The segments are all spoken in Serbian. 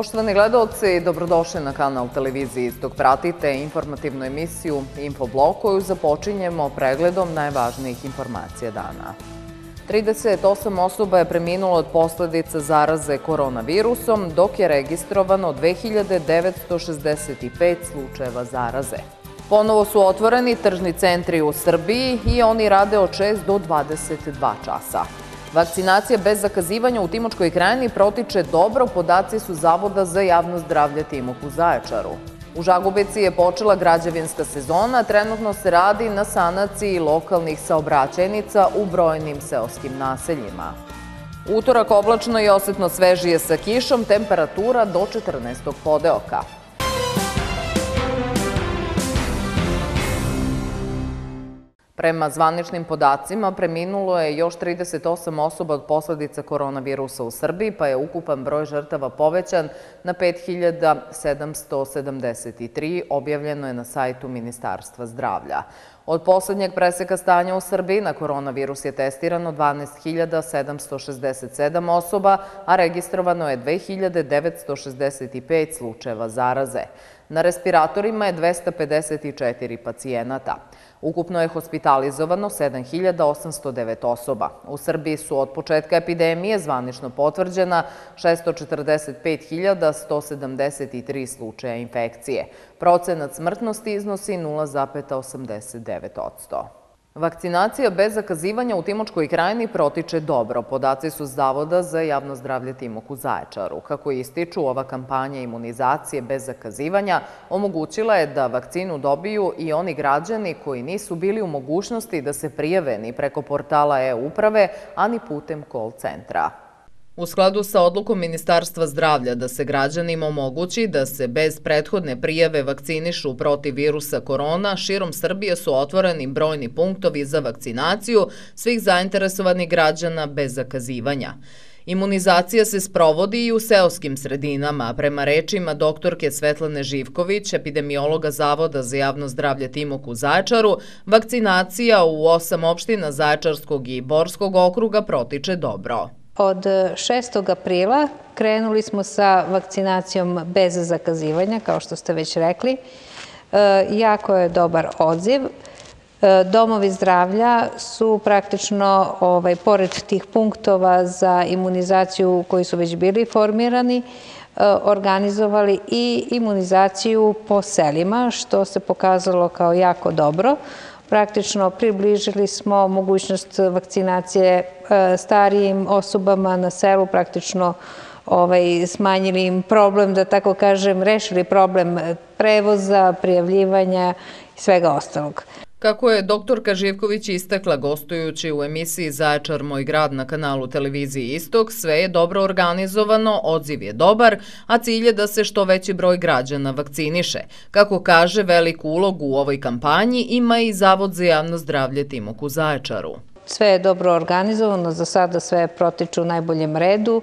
Poštovani gledalci, dobrodošli na kanal televizije Istok. Pratite informativnu emisiju Infoblok koju započinjemo pregledom najvažnijih informacija dana. 38 osoba je preminulo od posledica zaraze koronavirusom, dok je registrovano 2965 slučajeva zaraze. Ponovo su otvoreni tržni centri u Srbiji i oni rade od 6 do 22 časa. Vakcinacija bez zakazivanja u Timočkoj krajini protiče dobro, podaci su Zavoda za javno zdravlje Timok u Zaječaru. U Žagubici je počela građevinska sezona, trenutno se radi na sanaciji lokalnih saobraćajnica u brojnim seoskim naseljima. Utorak oblačno i osetno svežije sa kišom, temperatura do 14. podeoka. Prema zvaničnim podacima, preminulo je još 38 osoba od posledica koronavirusa u Srbiji, pa je ukupan broj žrtava povećan na 5773, objavljeno je na sajtu Ministarstva zdravlja. Od poslednjeg preseka stanja u Srbiji na koronavirus je testirano 12.767 osoba, a registrovano je 2965 slučajeva zaraze. Na respiratorima je 254 pacijenata. Ukupno je hospitalizovano 7809 osoba. U Srbiji su od početka epidemije zvanično potvrđena 645.173 slučaja infekcije. Procenat smrtnosti iznosi 0,89%. Vakcinacija bez zakazivanja u Timočkoj krajini protiče dobro. Podaci su Zavoda za javno zdravlje Timok u Zaječaru. Kako ističu, ova kampanja imunizacije bez zakazivanja omogućila je da vakcinu dobiju i oni građani koji nisu bili u mogućnosti da se prijave ni preko portala e-uprave, ani putem call centra. U skladu sa odlukom Ministarstva zdravlja da se građanima omogući da se bez prethodne prijave vakcinišu protiv virusa korona, širom Srbije su otvoreni brojni punktovi za vakcinaciju svih zainteresovanih građana bez zakazivanja. Imunizacija se sprovodi i u seoskim sredinama. Prema rečima doktorke Svetlane Živković, epidemiologa Zavoda za javno zdravlje Timok u Zaječaru, vakcinacija u osam opština Zaječarskog i Borskog okruga protiče dobro. Od 6. aprila krenuli smo sa vakcinacijom bez zakazivanja, kao što ste već rekli. E, jako je dobar odziv. E, domovi zdravlja su praktično, ovaj, pored tih punktova za imunizaciju koji su već bili formirani, e, organizovali i imunizaciju po selima, što se pokazalo kao jako dobro praktično približili smo mogućnost vakcinacije e, starijim osobama na selu, praktično ovaj, smanjili im problem, da tako kažem, rešili problem prevoza, prijavljivanja i svega ostalog. Kako je doktorka Živković istakla gostujući u emisiji Zaječar moj grad na kanalu televiziji Istok, sve je dobro organizovano, odziv je dobar, a cilj je da se što veći broj građana vakciniše. Kako kaže, veliku ulogu u ovoj kampanji ima i Zavod za javno zdravlje Timok u Zaječaru. Sve je dobro organizovano, za sada sve protiče u najboljem redu.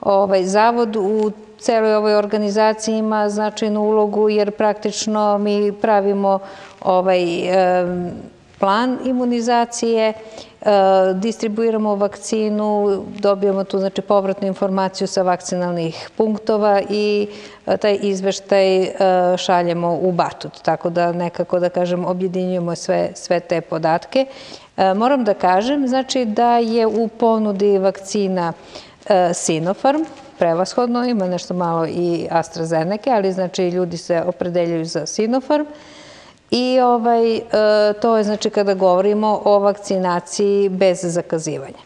Ovaj, zavod u celoj ovoj organizaciji ima značajnu ulogu jer praktično mi pravimo ovaj plan imunizacije, e, distribuiramo vakcinu, dobijamo tu znači povratnu informaciju sa vakcinalnih punktova i e, taj izveštaj e, šaljemo u Batut. Tako da nekako da kažem objedinjujemo sve, sve te podatke. Moram da kažem znači da je u ponudi vakcina Sinopharm, prevashodno, ima nešto malo i AstraZeneca, ali znači ljudi se opredeljuju za Sinopharm. I ovaj, e, to je znači kada govorimo o vakcinaciji bez zakazivanja.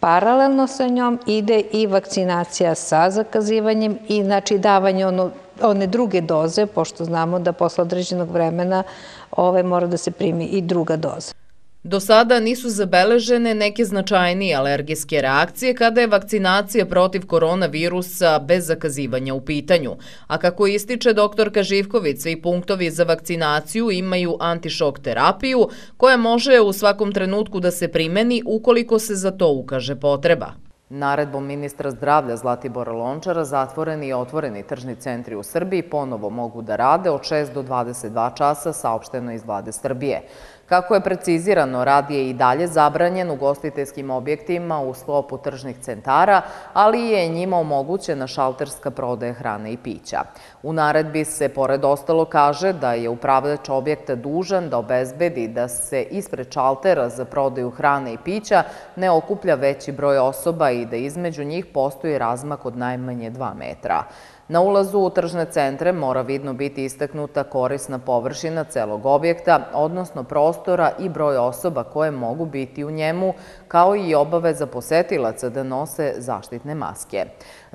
Paralelno sa njom ide i vakcinacija sa zakazivanjem i znači davanje ono, one druge doze, pošto znamo da posle određenog vremena ovaj, mora da se primi i druga doza. Do sada nisu zabeležene neke značajnije alergijske reakcije kada je vakcinacija protiv koronavirusa bez zakazivanja u pitanju. A kako ističe doktorka Živković, svi punktovi za vakcinaciju imaju antišok terapiju koja može u svakom trenutku da se primeni ukoliko se za to ukaže potreba. Naredbom ministra zdravlja Zlatibora Lončara zatvoreni i otvoreni tržni centri u Srbiji ponovo mogu da rade od 6 do 22 časa, saopšteno iz vlade Srbije. Kako je precizirano, rad je i dalje zabranjen u gostiteljskim objektima u sklopu tržnih centara, ali je njima omogućena šalterska prodaje hrane i pića. U naredbi se, pored ostalo, kaže da je upravljač objekta dužan da obezbedi da se ispred šaltera za prodaju hrane i pića ne okuplja veći broj osoba i da između njih postoji razmak od najmanje 2 metra. Na ulazu u tržne centre mora vidno biti istaknuta korisna površina celog objekta, odnosno prostora i broj osoba koje mogu biti u njemu, kao i obaveza posetilaca da nose zaštitne maske.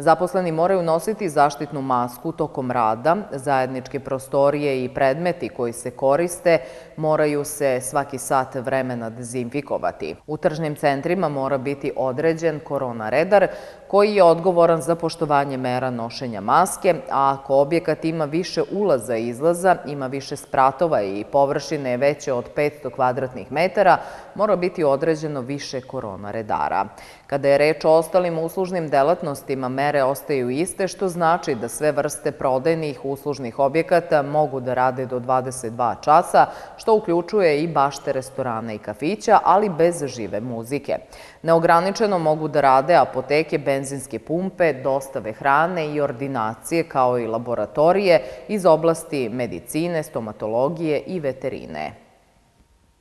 Zaposleni moraju nositi zaštitnu masku tokom rada, zajedničke prostorije i predmeti koji se koriste moraju se svaki sat vremena dezinfikovati. U tržnim centrima mora biti određen korona redar koji je odgovoran za poštovanje mera nošenja maske, a ako objekat ima više ulaza i izlaza, ima više spratova i površine veće od 500 kvadratnih metara, mora biti određeno više korona redara. Kada je reč o ostalim uslužnim delatnostima, mere ostaju iste, što znači da sve vrste prodajnih uslužnih objekata mogu da rade do 22 časa, što uključuje i bašte restorana i kafića, ali bez žive muzike. Neograničeno mogu da rade apoteke, benzinske pumpe, dostave hrane i ordinacije, kao i laboratorije iz oblasti medicine, stomatologije i veterine.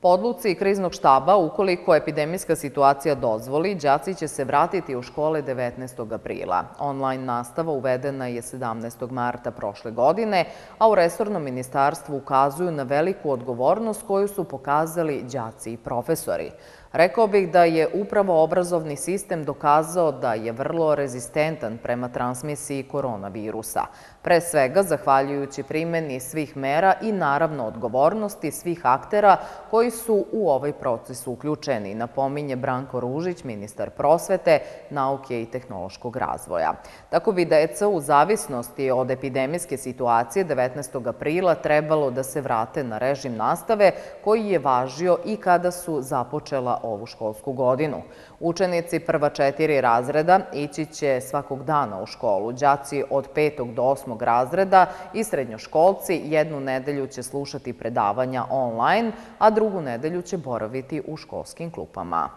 Po odluci kriznog štaba, ukoliko epidemijska situacija dozvoli, đaci će se vratiti u škole 19. aprila. Online nastava uvedena je 17. marta prošle godine, a u Resornom ministarstvu ukazuju na veliku odgovornost koju su pokazali đaci i profesori. Rekao bih da je upravo obrazovni sistem dokazao da je vrlo rezistentan prema transmisiji koronavirusa. Pre svega, zahvaljujući primeni svih mera i naravno odgovornosti svih aktera koji su u ovaj proces uključeni, napominje Branko Ružić, ministar prosvete, nauke i tehnološkog razvoja. Tako bi deca u zavisnosti od epidemijske situacije 19. aprila trebalo da se vrate na režim nastave koji je važio i kada su započela ovu školsku godinu. Učenici prva četiri razreda ići će svakog dana u školu. Đaci od petog do osmog razreda i srednjoškolci jednu nedelju će slušati predavanja online, a drugu nedelju će boraviti u školskim klupama.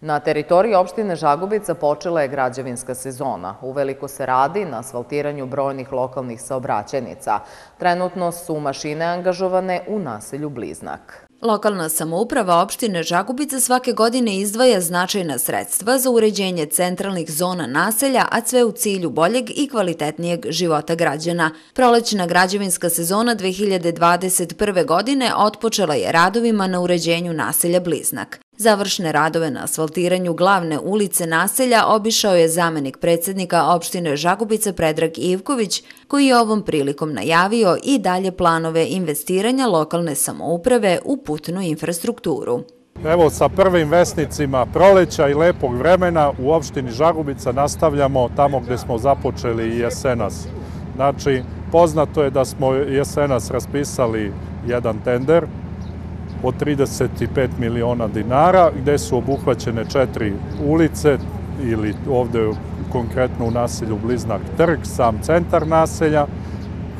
Na teritoriji opštine Žagubica počela je građevinska sezona. Uveliko se radi na asfaltiranju brojnih lokalnih saobraćenica. Trenutno su mašine angažovane u naselju Bliznak. Lokalna samouprava opštine Žagubica svake godine izdvaja značajna sredstva za uređenje centralnih zona naselja, a sve u cilju boljeg i kvalitetnijeg života građana. Prolećna građevinska sezona 2021. godine otpočela je radovima na uređenju naselja Bliznak. Završne radove na asfaltiranju glavne ulice naselja obišao je zamenik predsednika opštine Žagubica Predrag Ivković, koji je ovom prilikom najavio i dalje planove investiranja lokalne samouprave u putnu infrastrukturu. Evo sa prvim vesnicima proleća i lepog vremena u opštini Žagubica nastavljamo tamo gde smo započeli jesenas. Znači, poznato je da smo jesenas raspisali jedan tender od 35 miliona dinara, gde su obuhvaćene četiri ulice, ili ovde konkretno u naselju Bliznak trg, sam centar naselja.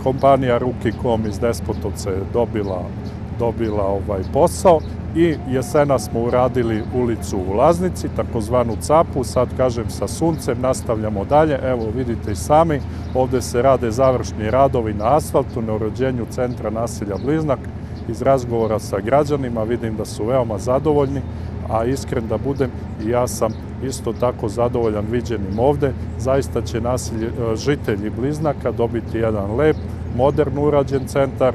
Kompanija Ruki.com iz Despotovca je dobila, dobila ovaj posao i jesena smo uradili ulicu u Laznici, takozvanu Capu, sad kažem sa suncem, nastavljamo dalje, evo vidite i sami, ovde se rade završni radovi na asfaltu, na urođenju centra naselja Bliznak, iz razgovora sa građanima vidim da su veoma zadovoljni, a iskren da budem i ja sam isto tako zadovoljan viđenim ovde. Zaista će nasilje, e, žitelji Bliznaka dobiti jedan lep, modern urađen centar,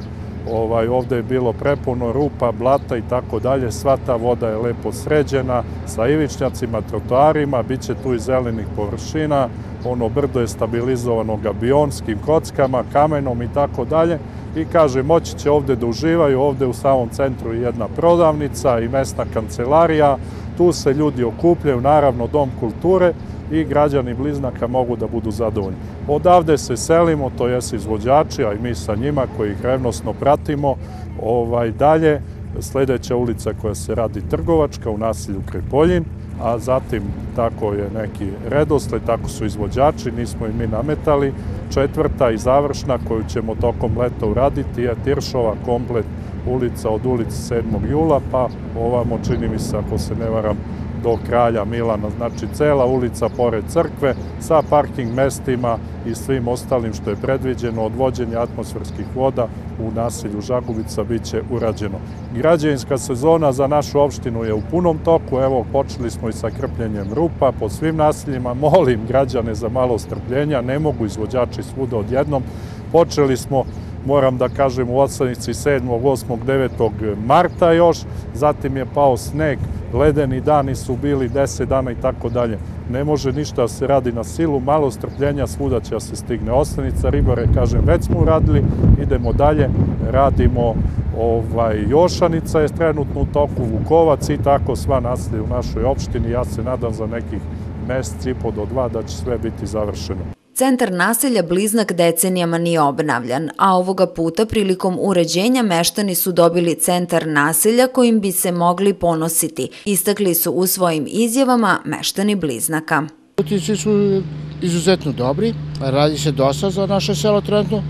ovaj, ovde je bilo prepuno rupa, blata i tako dalje, sva ta voda je lepo sređena, sa ivičnjacima, trotoarima, bit će tu i zelenih površina, ono brdo je stabilizovano gabionskim kockama, kamenom i tako dalje. I kaže moći će ovde da uživaju, ovde u samom centru jedna prodavnica i mesna kancelarija, tu se ljudi okupljaju, naravno dom kulture i građani Bliznaka mogu da budu zadovoljni. Odavde se selimo, to jes izvođači, a i mi sa njima koji ih revnosno pratimo, ovaj, dalje, sledeća ulica koja se radi Trgovačka u nasilju Krepoljin, a zatim tako je neki redosled, tako su izvođači, nismo i mi nametali. Četvrta i završna koju ćemo tokom leta uraditi je Tiršova komplet ulica od ulice 7. jula, pa ovamo čini mi se, ako se ne varam, do kralja Milana, znači cela ulica pored crkve sa parking mestima i svim ostalim što je predviđeno od vođenja atmosferskih voda u naselju Žagubica biće urađeno. Građevinska sezona za našu opštinu je u punom toku, evo počeli smo i sa krpljenjem rupa po svim naseljima, molim građane za malo strpljenja, ne mogu izvođači svuda odjednom, počeli smo moram da kažem u osanici 7. 8. 9. marta još, zatim je pao sneg, ledeni dani su bili 10 dana i tako dalje. Ne može ništa da se radi na silu, malo strpljenja, svuda će da se stigne. Ostanica Ribare, kažem, već smo uradili, idemo dalje, radimo ovaj, Jošanica je trenutno u toku, Vukovac i tako sva naselje u našoj opštini. Ja se nadam za nekih mesec i po do dva da će sve biti završeno. Centar naselja Bliznak decenijama nije obnavljan, a ovoga puta prilikom uređenja meštani su dobili centar naselja kojim bi se mogli ponositi, istakli su u svojim izjavama meštani Bliznaka. Utici su izuzetno dobri, radi se dosta za naše selo trenutno.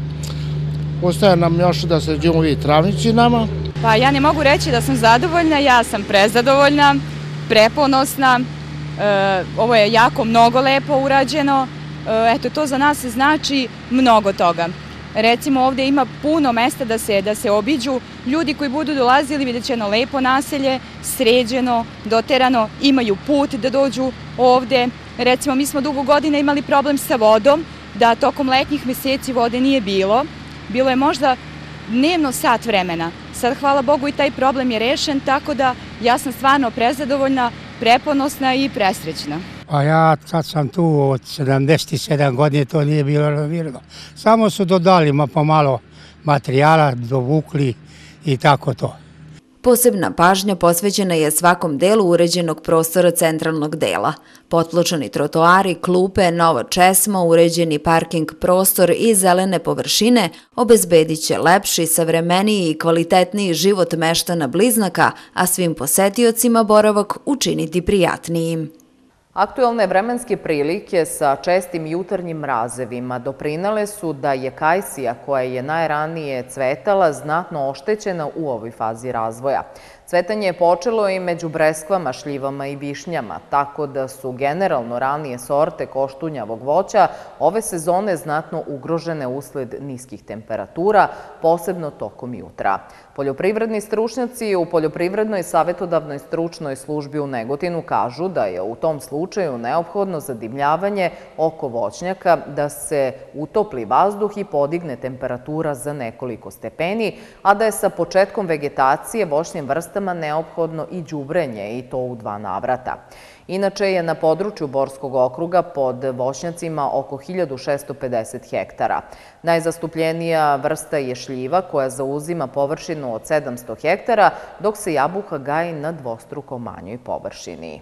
Ostaje nam još da seđemo i travnici nama. Pa ja ne mogu reći da sam zadovoljna, ja sam prezadovoljna, preponosna. E, ovo je jako mnogo lepo urađeno eto, to za nas znači mnogo toga. Recimo ovde ima puno mesta da se, da se obiđu. Ljudi koji budu dolazili vidjet će jedno lepo naselje, sređeno, doterano, imaju put da dođu ovde. Recimo mi smo dugo godina imali problem sa vodom, da tokom letnjih meseci vode nije bilo. Bilo je možda dnevno sat vremena. Sad, hvala Bogu, i taj problem je rešen, tako da ja sam stvarno prezadovoljna, preponosna i presrećna. Pa ja sad sam tu od 77 godine, to nije bilo renovirano. Samo su dodali ma pomalo materijala, dovukli i tako to. Posebna pažnja posvećena je svakom delu uređenog prostora centralnog dela. Potločani trotoari, klupe, novo česmo, uređeni parking prostor i zelene površine obezbedit će lepši, savremeniji i kvalitetniji život meštana bliznaka, a svim posetiocima boravak učiniti prijatnijim. Aktualne vremenske prilike sa čestim jutarnjim mrazevima doprinale su da je kajsija koja je najranije cvetala znatno oštećena u ovoj fazi razvoja. Cvetanje je počelo i među breskvama, šljivama i višnjama, tako da su generalno ranije sorte koštunjavog voća ove sezone znatno ugrožene usled niskih temperatura, posebno tokom jutra. Poljoprivredni stručnjaci u Poljoprivrednoj savjetodavnoj stručnoj službi u Negotinu kažu da je u tom slučaju neophodno zadimljavanje oko voćnjaka da se utopli vazduh i podigne temperatura za nekoliko stepeni, a da je sa početkom vegetacije voćnim vrstama neophodno i đubrenje i to u dva navrata. Inače je na području Borskog okruga pod voćnjacima oko 1650 hektara. Najzastupljenija vrsta je šljiva koja zauzima površinu od 700 hektara, dok se jabuka gaji na dvostruko manjoj površini.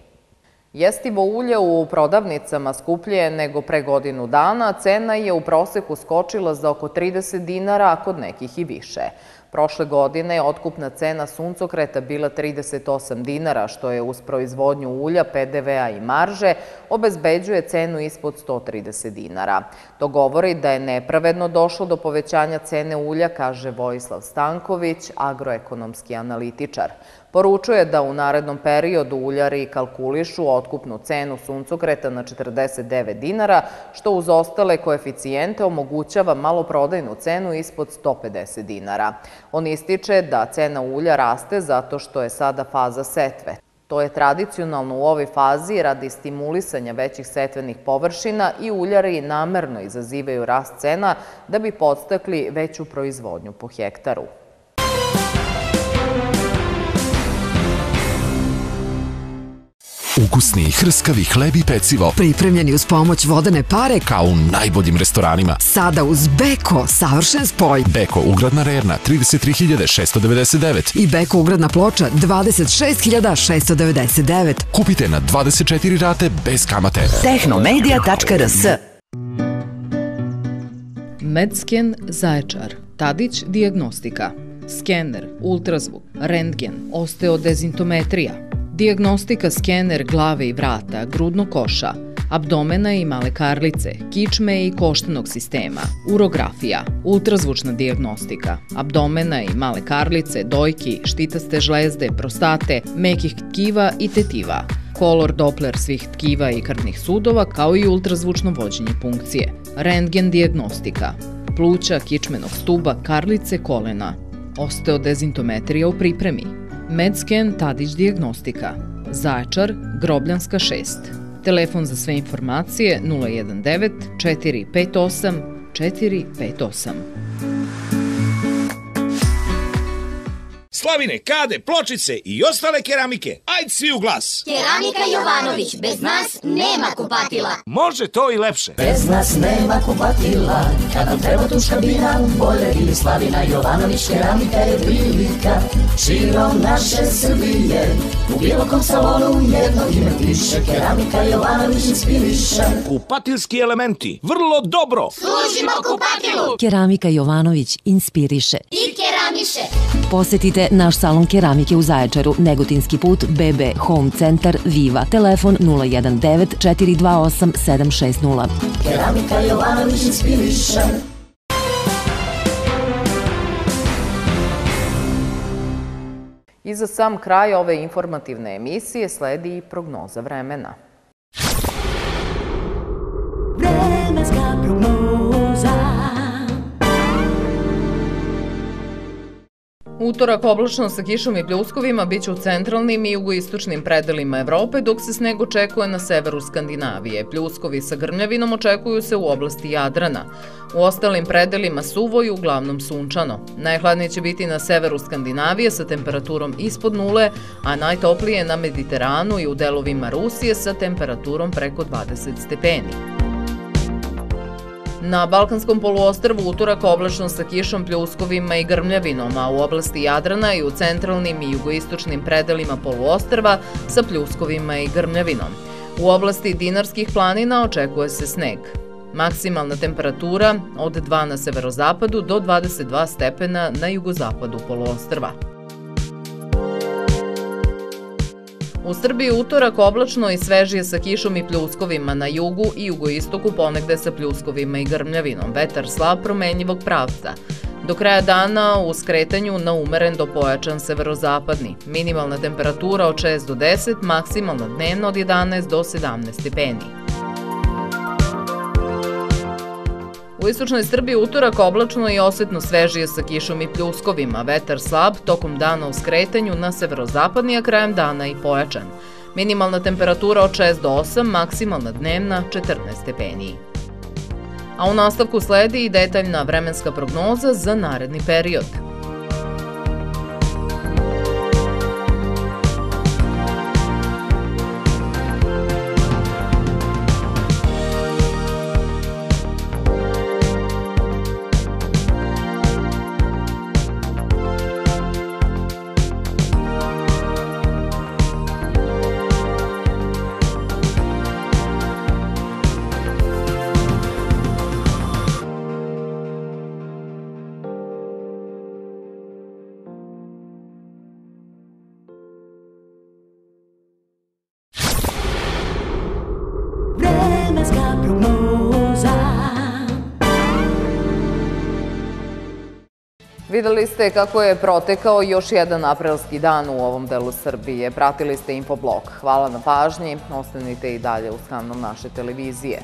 Jestivo ulje u prodavnicama skuplje nego pre godinu dana, cena je u proseku skočila za oko 30 dinara, a kod nekih i više. Prošle godine otkupna cena suncokreta bila 38 dinara, što je uz proizvodnju ulja, PDV-a i marže obezbeđuje cenu ispod 130 dinara. To govori da je nepravedno došlo do povećanja cene ulja, kaže Vojislav Stanković, agroekonomski analitičar. Poručuje da u narednom periodu uljari kalkulišu otkupnu cenu suncokreta na 49 dinara, što uz ostale koeficijente omogućava maloprodajnu cenu ispod 150 dinara. On ističe da cena ulja raste zato što je sada faza setve. To je tradicionalno u ovoj fazi radi stimulisanja većih setvenih površina i uljari namerno izazivaju rast cena da bi podstakli veću proizvodnju po hektaru. Ukusni i hrskavi hleb i pecivo. Pripremljeni uz pomoć vodene pare. Kao u najboljim restoranima. Sada uz Beko, savršen spoj. Beko, ugradna rerna, 33.699. I Beko, ugradna ploča, 26.699. Kupite na 24 rate bez kamate. Tehnomedia.rs Medsken Zaječar, Tadić Diagnostika, skener, ultrazvuk, rentgen, osteodezintometrija, Diagnostika skener glave i vrata, grudnog koša, abdomena i male karlice, kičme i koštanog sistema, urografija, ultrazvučna diagnostika, abdomena i male karlice, dojki, štitaste žlezde, prostate, mekih tkiva i tetiva, kolor Doppler svih tkiva i krvnih sudova, kao i ultrazvučno vođenje punkcije, rentgen diagnostika, pluća, kičmenog stuba, karlice, kolena, osteodezintometrija u pripremi, medscan Tadić diagnostika, Zaječar, Grobljanska 6. Telefon za sve informacije 019 458 458. Slavine, kade, pločice i ostale keramike. Ajd svi u glas. Keramika Jovanović, bez nas nema kupatila. Može to i lepše. Bez nas nema kupatila. Kad nam treba tuš kabina, bolje ili Slavina Jovanović, keramika je prilika. Širom naše Srbije, u bilo kom salonu jedno ime piše. Keramika Jovanović inspiriše. Kupatilski elementi, vrlo dobro. Služimo kupatilu. Keramika Jovanović inspiriše. I keramiše. Posetite naš salon keramike u Zaječaru, Negotinski put, BB Home Centar, Viva, telefon 019 428 760. Keramika Jovanović inspiriše. I za sam kraj ove informativne emisije sledi i prognoza vremena. Vremenska prognoza. Utorak oblačno sa kišom i pljuskovima biće u centralnim i jugoistočnim predelima Evrope, dok se sneg očekuje na severu Skandinavije. Pljuskovi sa grmljavinom očekuju se u oblasti Jadrana. U ostalim predelima suvo i uglavnom sunčano. Najhladnije će biti na severu Skandinavije sa temperaturom ispod nule, a najtoplije na Mediteranu i u delovima Rusije sa temperaturom preko 20 stepeni. Na Balkanskom poluostrvu utorak oblačno sa kišom, pljuskovima i grmljavinom, a u oblasti Jadrana i u centralnim i jugoistočnim predelima poluostrva sa pljuskovima i grmljavinom. U oblasti Dinarskih planina očekuje se sneg. Maksimalna temperatura od 2 na severozapadu do 22 stepena na jugozapadu poluostrva. U Srbiji utorak oblačno i svežije sa kišom i pljuskovima na jugu i jugoistoku ponegde sa pljuskovima i grmljavinom. Vetar slab promenjivog pravca. Do kraja dana u skretanju na umeren do pojačan severozapadni. Minimalna temperatura od 6 do 10, maksimalna dnevna od 11 do 17 stepeni. U istočnoj Srbiji utorak oblačno i osetno svežije sa kišom i pljuskovima, vetar slab, tokom dana u skretanju na severozapadni, a krajem dana i pojačan. Minimalna temperatura od 6 do 8, maksimalna dnevna 14 stepeni. A u nastavku sledi i detaljna vremenska prognoza za naredni period. Videli ste kako je protekao još jedan aprilski dan u ovom delu Srbije. Pratili ste Infoblog. Hvala na pažnji. Ostanite i dalje uz kanom naše televizije.